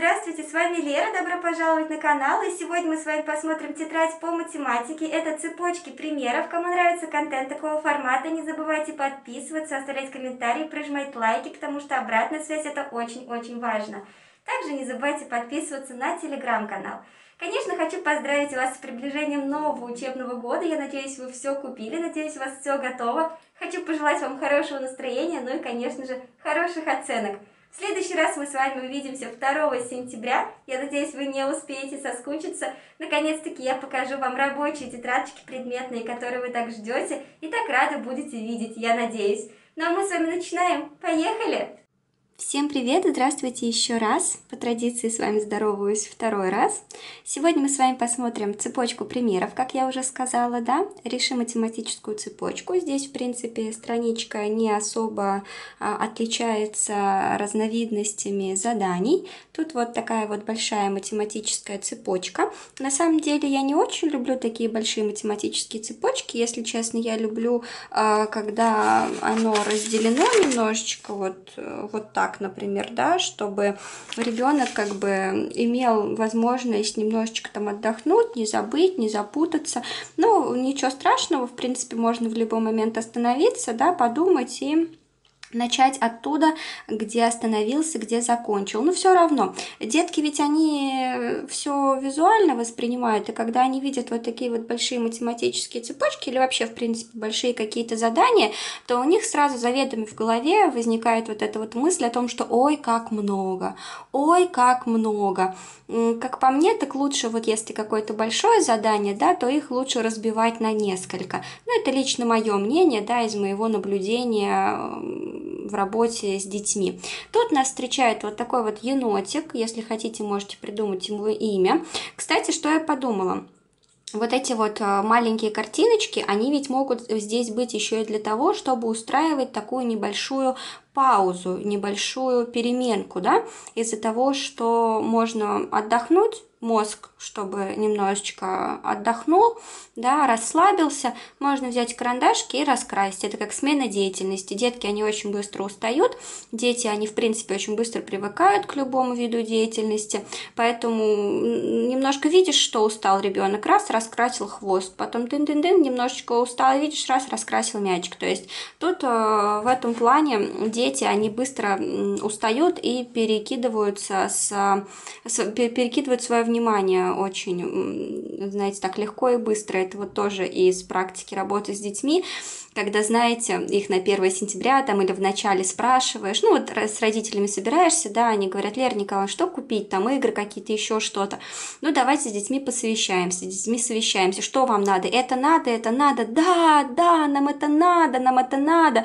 Здравствуйте, с вами Лера, добро пожаловать на канал. И сегодня мы с вами посмотрим тетрадь по математике. Это цепочки примеров. Кому нравится контент такого формата, не забывайте подписываться, оставлять комментарии, прожимать лайки, потому что обратная связь это очень-очень важно. Также не забывайте подписываться на телеграм-канал. Конечно, хочу поздравить вас с приближением нового учебного года. Я надеюсь, вы все купили, надеюсь, у вас все готово. Хочу пожелать вам хорошего настроения, ну и, конечно же, хороших оценок. В следующий раз мы с вами увидимся 2 сентября. Я надеюсь, вы не успеете соскучиться. Наконец-таки я покажу вам рабочие тетрадочки предметные, которые вы так ждете и так рады будете видеть, я надеюсь. Ну а мы с вами начинаем. Поехали! Всем привет здравствуйте еще раз. По традиции с вами здороваюсь второй раз. Сегодня мы с вами посмотрим цепочку примеров, как я уже сказала, да. Решим математическую цепочку. Здесь, в принципе, страничка не особо а, отличается разновидностями заданий. Тут вот такая вот большая математическая цепочка. На самом деле я не очень люблю такие большие математические цепочки. Если честно, я люблю, а, когда оно разделено немножечко вот, вот так так, например, да, чтобы ребенок как бы имел возможность немножечко там отдохнуть, не забыть, не запутаться. Ну, ничего страшного, в принципе, можно в любой момент остановиться, да, подумать и начать оттуда, где остановился, где закончил. Но все равно, детки ведь они все визуально воспринимают, и когда они видят вот такие вот большие математические цепочки или вообще, в принципе, большие какие-то задания, то у них сразу заведомо в голове возникает вот эта вот мысль о том, что ой, как много, ой, как много. Как по мне, так лучше, вот если какое-то большое задание, да, то их лучше разбивать на несколько. Ну, это лично мое мнение, да, из моего наблюдения в работе с детьми. Тут нас встречает вот такой вот енотик, если хотите, можете придумать ему имя. Кстати, что я подумала? вот эти вот э, маленькие картиночки, они ведь могут здесь быть еще и для того, чтобы устраивать такую небольшую паузу, небольшую переменку, да, из-за того, что можно отдохнуть, мозг, чтобы немножечко отдохнул, да, расслабился, можно взять карандашки и раскрасить. Это как смена деятельности. Детки, они очень быстро устают, дети, они, в принципе, очень быстро привыкают к любому виду деятельности, поэтому немножко видишь, что устал ребенок, раз, раскрасил хвост, потом тын-тын-тын, немножечко устал, видишь, раз, раскрасил мячик. То есть тут э, в этом плане дети, они быстро устают и перекидываются, с, с, перекидывают свое внимание очень, знаете, так легко и быстро. Это вот тоже из практики работы с детьми когда, знаете, их на 1 сентября там или в начале спрашиваешь, ну вот с родителями собираешься, да, они говорят, Лера Николаевна, что купить, там игры какие-то, еще что-то. Ну давайте с детьми посовещаемся, с детьми совещаемся, что вам надо, это надо, это надо, да, да, нам это надо, нам это надо.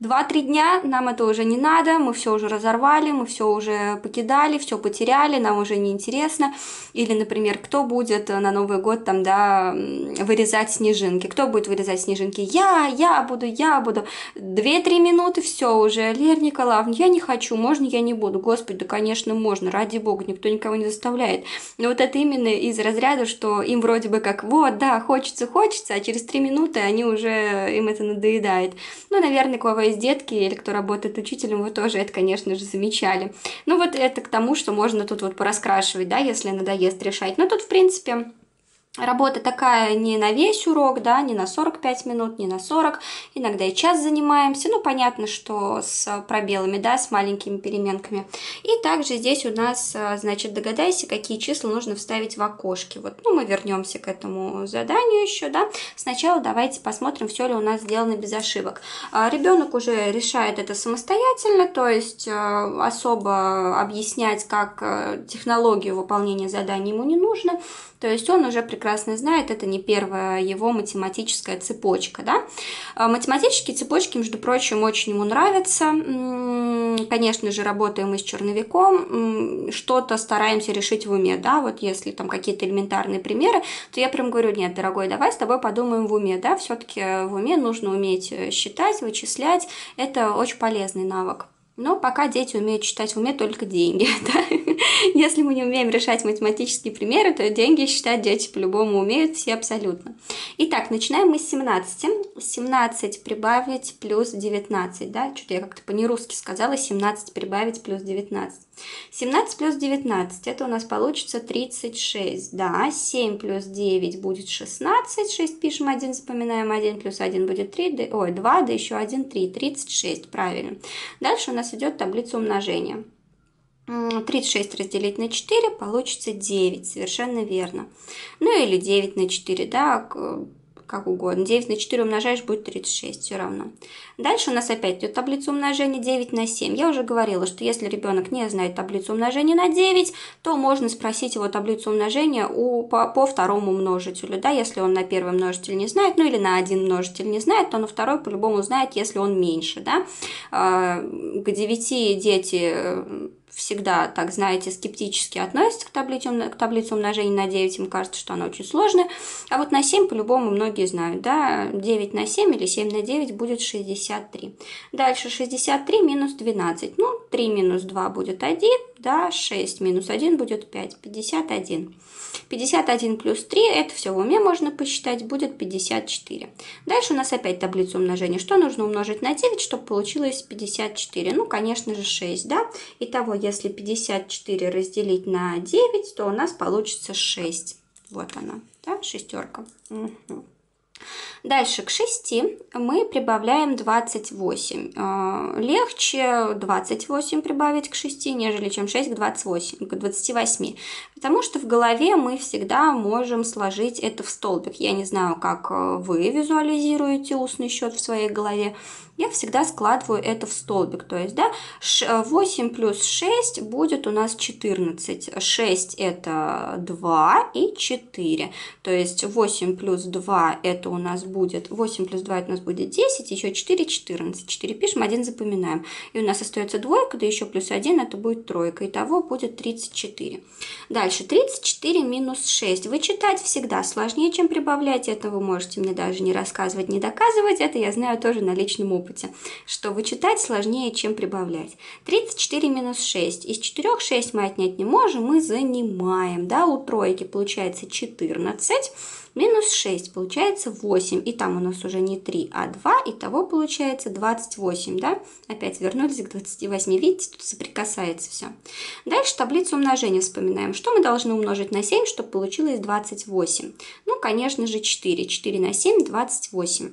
Э, два-три дня нам это уже не надо, мы все уже разорвали, мы все уже покидали, все потеряли, нам уже не интересно. Или, например, кто будет на Новый год там, да, вырезать снежинки, кто будет вырезать снежинки? я, я буду, я буду. Две-три минуты, все уже. Лер Николаевна, я не хочу, можно я не буду? Господи, да, конечно, можно, ради бога, никто никого не заставляет. Но вот это именно из разряда, что им вроде бы как, вот, да, хочется, хочется, а через три минуты они уже, им это надоедает. Ну, наверное, кого есть детки или кто работает учителем, вы тоже это, конечно же, замечали. Ну, вот это к тому, что можно тут вот пораскрашивать, да, если надоест решать. Но тут, в принципе, Работа такая не на весь урок, да, не на 45 минут, не на 40, иногда и час занимаемся, ну, понятно, что с пробелами, да, с маленькими переменками. И также здесь у нас, а, значит, догадайся, какие числа нужно вставить в окошке. Вот, ну, мы вернемся к этому заданию еще, да. Сначала давайте посмотрим, все ли у нас сделано без ошибок. А, Ребенок уже решает это самостоятельно, то есть а, особо объяснять, как технологию выполнения задания ему не нужно. То есть он уже прекрасно знает, это не первая его математическая цепочка. Да? А математические цепочки, между прочим, очень ему нравятся. Конечно же, работаем мы с черновиком, что-то стараемся решить в уме. Да? Вот если там какие-то элементарные примеры, то я прям говорю, нет, дорогой, давай с тобой подумаем в уме. Да? Все-таки в уме нужно уметь э, считать, вычислять. Это очень полезный навык. Но пока дети умеют считать в уме только деньги. Да? Если мы не умеем решать математические примеры, то деньги считать дети по-любому умеют все абсолютно. Итак, начинаем мы с 17. 17 прибавить плюс 19, да? Что-то я как-то по-нерусски сказала. 17 прибавить плюс 19. 17 плюс 19, это у нас получится 36, да, 7 плюс 9 будет 16, 6 пишем 1, запоминаем 1, плюс 1 будет 3, да, ой, 2, да еще 1, 3, 36, правильно. Дальше у нас идет таблица умножения. 36 разделить на 4 получится 9, совершенно верно. Ну или 9 на 4, да, как угодно. 9 на 4 умножаешь, будет 36, все равно. Дальше у нас опять идет таблица умножения 9 на 7. Я уже говорила, что если ребенок не знает таблицу умножения на 9, то можно спросить его таблицу умножения у, по, по второму множителю. Да? Если он на первый множитель не знает, ну или на один множитель не знает, то на второй по-любому знает, если он меньше. Да? А, к 9 дети всегда, так знаете, скептически относятся к таблице, к таблице умножения на 9, им кажется, что она очень сложная. А вот на 7 по-любому многие знают, да, 9 на 7 или 7 на 9 будет 63. Дальше 63 минус 12, ну, 3 минус 2 будет 1, да, 6 минус 1 будет 5, 51. 51 плюс 3, это все в уме можно посчитать, будет 54. Дальше у нас опять таблица умножения. Что нужно умножить на 9, чтобы получилось 54? Ну, конечно же, 6, да? Итого, если 54 разделить на 9, то у нас получится 6. Вот она, да, шестерка. Угу. Дальше к 6 мы прибавляем 28. А, легче 28 прибавить к 6, нежели чем 6 к, 28, к 28. Потому что в голове мы всегда можем сложить это в столбик. Я не знаю, как э, вы визуализируете устный счет в своей голове я всегда складываю это в столбик. То есть, да, 8 э, плюс 6 будет у нас 14. 6 это 2 и 4. То есть 8 плюс 2 это у нас будет, 8 плюс 2 это у нас будет 10, еще 4, 14. 4 пишем, 1 запоминаем. И у нас остается двойка, да еще плюс 1 это будет тройка. Итого будет 34. Дальше 34 минус 6. Вычитать всегда сложнее, чем прибавлять. Это вы можете мне даже не рассказывать, не доказывать. Это я знаю тоже на личном опыте, что вычитать сложнее, чем прибавлять. 34 минус 6. Из 4 6 мы отнять не можем, мы занимаем. Да, у тройки получается 14. Минус 6 получается 8. И там у нас уже не 3, а 2. Итого получается 28. Да? Опять вернулись к 28. Видите, тут соприкасается все. Дальше таблицу умножения вспоминаем. Что мы должны умножить на 7, чтобы получилось 28? Ну, конечно же, 4. 4 на 7 – 28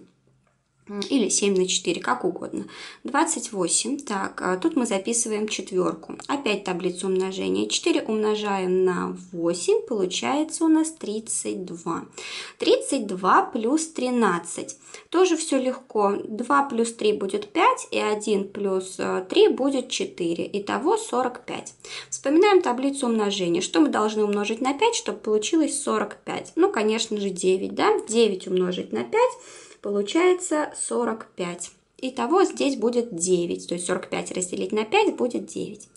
или 7 на 4, как угодно. 28. Так, а тут мы записываем четверку. Опять таблицу умножения. 4 умножаем на 8, получается у нас 32. 32 плюс 13. Тоже все легко. 2 плюс 3 будет 5, и 1 плюс 3 будет 4. Итого 45. Вспоминаем таблицу умножения. Что мы должны умножить на 5, чтобы получилось 45? Ну, конечно же, 9, да? 9 умножить на 5 получается 45. Итого здесь будет 9, то есть 45 разделить на 5 будет 9.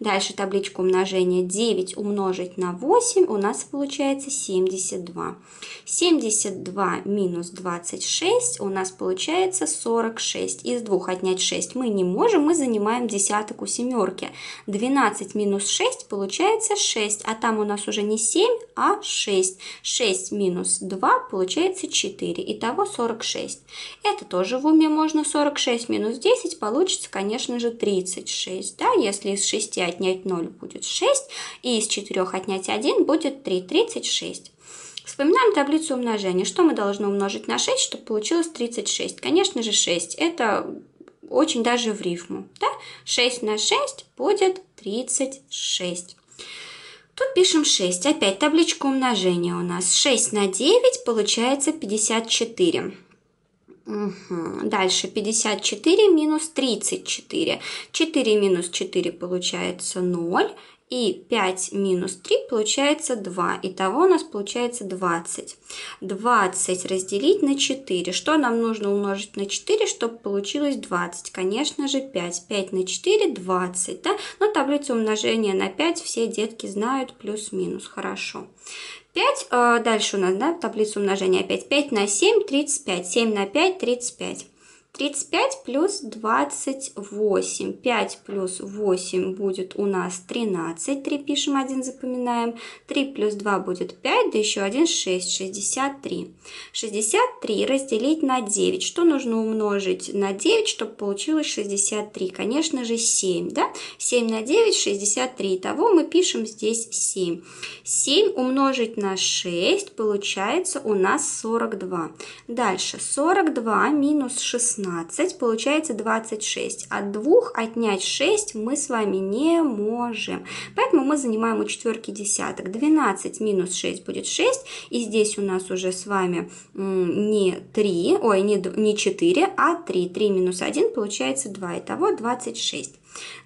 Дальше табличку умножения 9 умножить на 8 у нас получается 72. 72 минус 26 у нас получается 46. Из двух отнять 6 мы не можем, мы занимаем десяток у семерки. 12 минус 6 получается 6, а там у нас уже не 7, а 6. 6 минус 2 получается 4, итого 46. Это тоже в уме можно 40 46 минус 10 получится, конечно же, 36. Да? Если из 6 отнять 0 будет 6, и из 4 отнять 1 будет 3, 36. Вспоминаем таблицу умножения. Что мы должны умножить на 6, чтобы получилось 36? Конечно же, 6. Это очень даже в рифму. Да? 6 на 6 будет 36. Тут пишем 6. Опять табличка умножения у нас. 6 на 9 получается 54. Угу. Дальше 54 минус 34. 4 минус 4 получается 0. И 5 минус 3 получается 2. Итого у нас получается 20. 20 разделить на 4. Что нам нужно умножить на 4, чтобы получилось 20? Конечно же 5. 5 на 4 – 20. Да? Но таблицу умножения на 5 все детки знают плюс-минус. Хорошо. 5, дальше у нас, да, таблица умножения опять 5 на 7, 35, 7 на 5, 35. 35 плюс 28. 5 плюс 8 будет у нас 13. 3 пишем, 1 запоминаем. 3 плюс 2 будет 5, да еще 1 6. 63. 63 разделить на 9. Что нужно умножить на 9, чтобы получилось 63? Конечно же 7, да? 7 на 9, 63. Итого мы пишем здесь 7. 7 умножить на 6 получается у нас 42. Дальше 42 минус 16 16, получается 26. От 2 отнять 6 мы с вами не можем. Поэтому мы занимаем у четверки десяток. 12 минус 6 будет 6. И здесь у нас уже с вами не 3, ой, не, не 4, а 3. 3 минус 1 получается 2. Итого 26.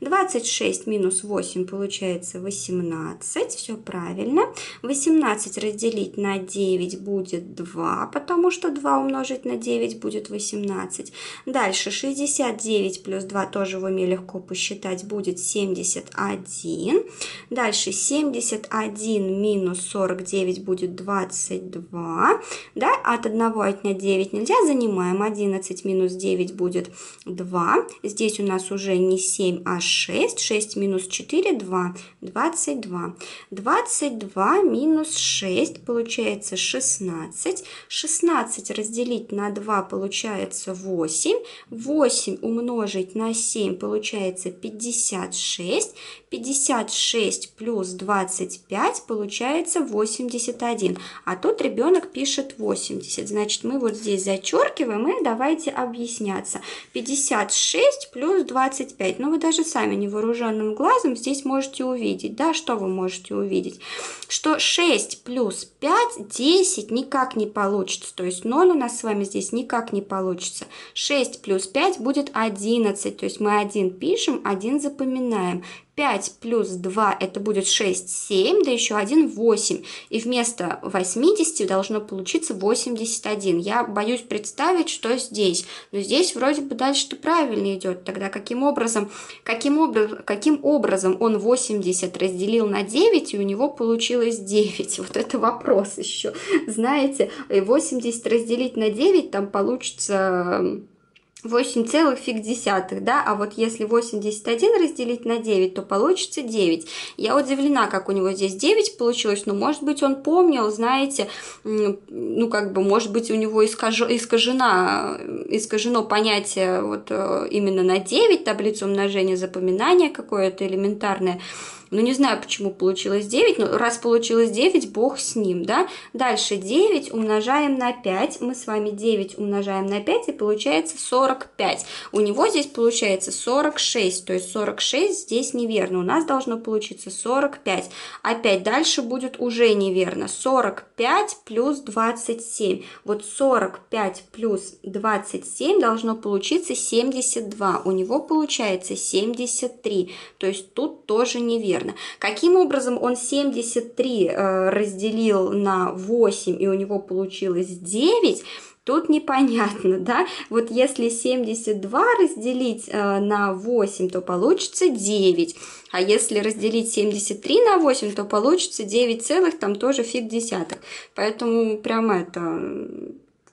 26 минус 8 получается 18, все правильно. 18 разделить на 9 будет 2, потому что 2 умножить на 9 будет 18. Дальше 69 плюс 2 тоже в уме легко посчитать будет 71. Дальше 71 минус 49 будет 22. Да, от 1 отнять 9 нельзя, занимаем 11 минус 9 будет 2. Здесь у нас уже не 7, а 6. 6 минус 4, 2. 22. 22 минус 6 получается 16. 16 разделить на 2 получается 8. 8 умножить на 7 получается 56. 56 плюс 25 получается 81. А тут ребенок пишет 80. Значит, мы вот здесь зачеркиваем и давайте объясняться. 56 плюс 25. Ну, вы даже сами невооруженным глазом здесь можете увидеть. Да, что вы можете увидеть? Что 6 плюс 5, 10 никак не получится. То есть 0 у нас с вами здесь никак не получится. 6 плюс 5 будет 11. То есть мы 1 пишем, 1 запоминаем. 5 плюс 2 это будет 6, 7, да еще 1, 8. И вместо 80 должно получиться 81. Я боюсь представить, что здесь. Но здесь вроде бы дальше-то правильно идет. Тогда каким образом, каким, образ, каким образом он 80 разделил на 9, и у него получилось 9? Вот это вопрос еще. Знаете, 80 разделить на 9, там получится 8 целых фиг десятых, да, а вот если 81 разделить на 9, то получится 9. Я удивлена, как у него здесь 9 получилось, но может быть он помнил, знаете, ну как бы, может быть у него искажено, искажено, искажено понятие вот э, именно на 9, таблицу умножения, запоминания какое-то элементарное, ну, не знаю, почему получилось 9, но раз получилось 9, бог с ним, да. Дальше 9 умножаем на 5. Мы с вами 9 умножаем на 5, и получается 45. У него здесь получается 46, то есть 46 здесь неверно. У нас должно получиться 45. Опять дальше будет уже неверно. 45 плюс 27. Вот 45 плюс 27 должно получиться 72. У него получается 73. То есть тут тоже неверно верно. Каким образом он 73 э, разделил на 8 и у него получилось 9, Тут непонятно, да? Вот если 72 разделить э, на 8, то получится 9. А если разделить 73 на 8, то получится 9 целых, там тоже фиг десяток. Поэтому прямо это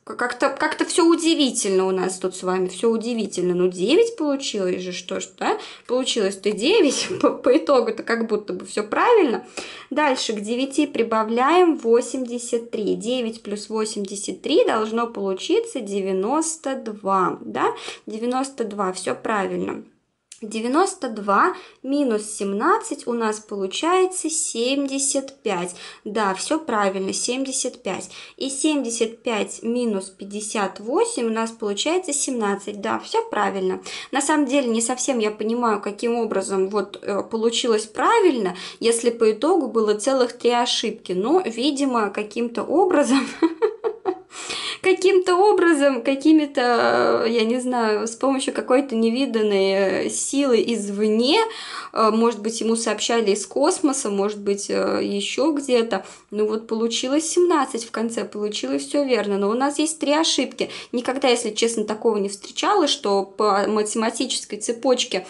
как-то как все удивительно у нас тут с вами, все удивительно. Ну, 9 получилось же, что ж, да? Получилось-то 9, по, по итогу-то как будто бы все правильно. Дальше к 9 прибавляем 83. 9 плюс 83 должно получиться 92, да? 92, все правильно. 92 минус 17 у нас получается 75. Да, все правильно, 75. И 75 минус 58 у нас получается 17. Да, все правильно. На самом деле не совсем я понимаю, каким образом вот э, получилось правильно, если по итогу было целых три ошибки. Но, видимо, каким-то образом каким-то образом, какими-то, я не знаю, с помощью какой-то невиданной э, силы извне, э, может быть, ему сообщали из космоса, может быть, э, еще где-то, ну вот получилось 17 в конце, получилось все верно, но у нас есть три ошибки. Никогда, если честно, такого не встречала, что по математической цепочке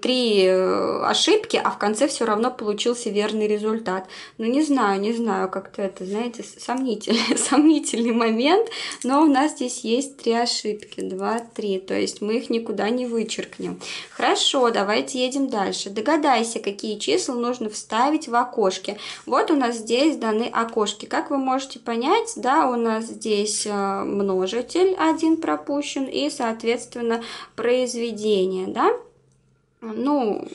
три ошибки, а в конце все равно получился верный результат. Ну, не знаю, не знаю, как-то это, знаете, сомнительный, сомнительный момент. Но у нас здесь есть три ошибки, 2, 3, то есть мы их никуда не вычеркнем. Хорошо, давайте едем дальше. Догадайся, какие числа нужно вставить в окошке. Вот у нас здесь даны окошки. Как вы можете понять, да, у нас здесь э, множитель один пропущен и, соответственно, произведение, да. Ну,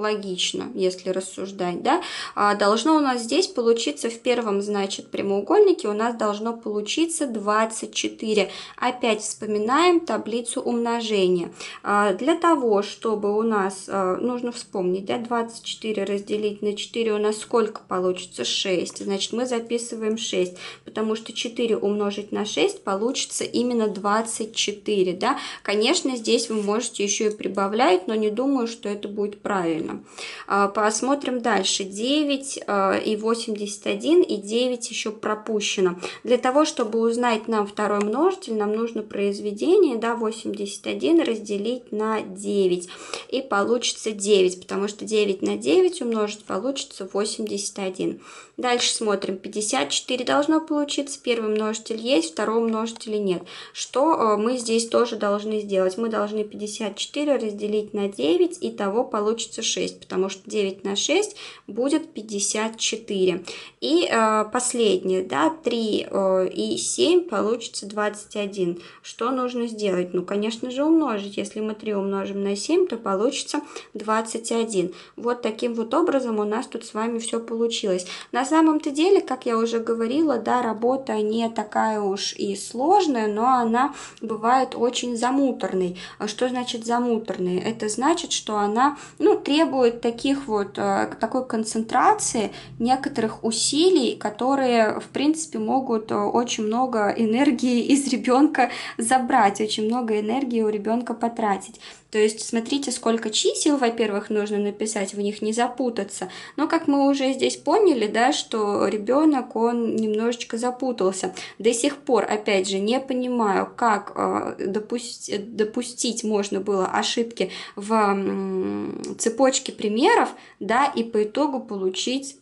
логично, если рассуждать, да, а должно у нас здесь получиться в первом, значит, прямоугольнике у нас должно получиться 24. Опять вспоминаем таблицу умножения. А для того, чтобы у нас, а, нужно вспомнить, да, 24 разделить на 4 у нас сколько получится? 6. Значит, мы записываем 6, потому что 4 умножить на 6 получится именно 24, да. Конечно, здесь вы можете еще и прибавлять, но не думаю, что это будет правильно правильно. А, посмотрим дальше. 9 а, и 81 и 9 еще пропущено. Для того, чтобы узнать нам второй множитель, нам нужно произведение да, 81 разделить на 9. И получится 9, потому что 9 на 9 умножить получится 81. Дальше смотрим. 54 должно получиться. Первый множитель есть, второго множителя нет. Что а, мы здесь тоже должны сделать? Мы должны 54 разделить на 9, и того получится 6. 6, потому что 9 на 6 будет 54. И э, последнее, да, 3 э, и 7 получится 21. Что нужно сделать? Ну, конечно же, умножить. Если мы 3 умножим на 7, то получится 21. Вот таким вот образом у нас тут с вами все получилось. На самом-то деле, как я уже говорила, да, работа не такая уж и сложная, но она бывает очень замуторной. А что значит замуторной? Это значит, что она, ну, требует таких вот, э, такой концентрации некоторых усилий, которые, в принципе, могут э, очень много энергии из ребенка забрать, очень много энергии у ребенка потратить. То есть смотрите, сколько чисел, во-первых, нужно написать, в них не запутаться. Но как мы уже здесь поняли, да, что ребенок, он немножечко запутался. До сих пор, опять же, не понимаю, как э, допустить, допустить можно было ошибки в э, цепочке примеров, да, и по итогу получить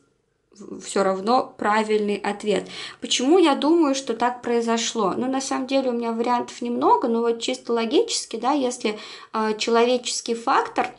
все равно правильный ответ. Почему я думаю, что так произошло? Ну, на самом деле у меня вариантов немного, но вот чисто логически, да, если э, человеческий фактор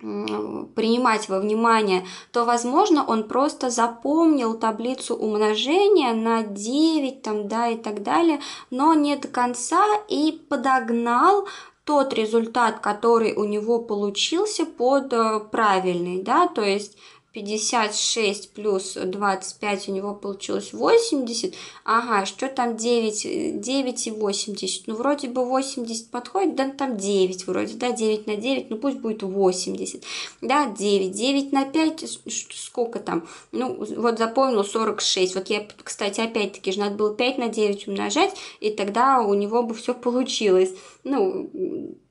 принимать во внимание, то, возможно, он просто запомнил таблицу умножения на 9, там, да, и так далее, но не до конца и подогнал тот результат, который у него получился под э, правильный, да, то есть 56 плюс 25 у него получилось 80. Ага, что там 9? 9 и 80. Ну, вроде бы 80 подходит, да, там 9 вроде, да, 9 на 9, ну, пусть будет 80. Да, 9. 9 на 5, сколько там? Ну, вот запомнил 46. Вот я, кстати, опять-таки же надо было 5 на 9 умножать, и тогда у него бы все получилось. Ну,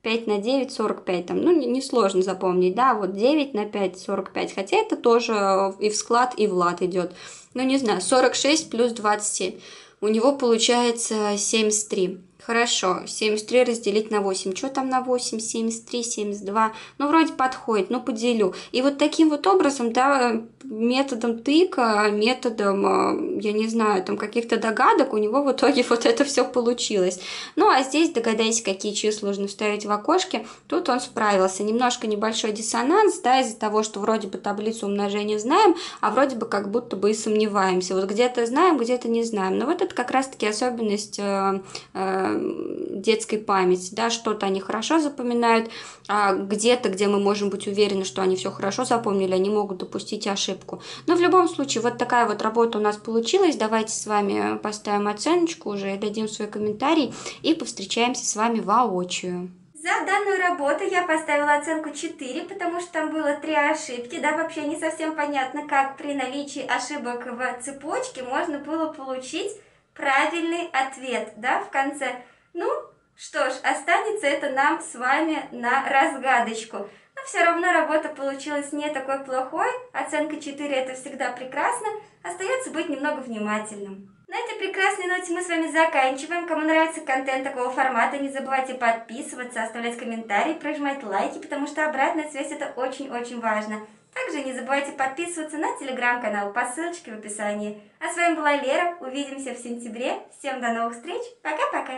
5 на 9, 45, там, ну, несложно не запомнить, да, вот 9 на 5, 45, хотя это тоже и в склад, и в лад идет. Ну, не знаю, 46 плюс 27, у него получается 73. Хорошо, 73 разделить на 8. Что там на 8? 73, 72. Ну, вроде подходит, ну, поделю. И вот таким вот образом, да, методом тыка, методом, э, я не знаю, там каких-то догадок, у него в итоге вот это все получилось. Ну, а здесь догадайся, какие числа нужно вставить в окошке. Тут он справился. Немножко небольшой диссонанс, да, из-за того, что вроде бы таблицу умножения знаем, а вроде бы как будто бы и сомневаемся. Вот где-то знаем, где-то не знаем. Но вот это как раз-таки особенность э, э, детской памяти, да, что-то они хорошо запоминают, а где-то, где мы можем быть уверены, что они все хорошо запомнили, они могут допустить ошибку. Но в любом случае, вот такая вот работа у нас получилась. Давайте с вами поставим оценочку уже, дадим свой комментарий и повстречаемся с вами воочию. За данную работу я поставила оценку 4, потому что там было три ошибки. Да, вообще не совсем понятно, как при наличии ошибок в цепочке можно было получить правильный ответ, да, в конце. Ну, что ж, останется это нам с вами на разгадочку. Но все равно работа получилась не такой плохой, оценка 4 это всегда прекрасно, остается быть немного внимательным. На этой прекрасной ноте мы с вами заканчиваем. Кому нравится контент такого формата, не забывайте подписываться, оставлять комментарии, прожимать лайки, потому что обратная связь это очень-очень важно. Также не забывайте подписываться на телеграм-канал по ссылочке в описании. А с вами была Лера. Увидимся в сентябре. Всем до новых встреч. Пока-пока.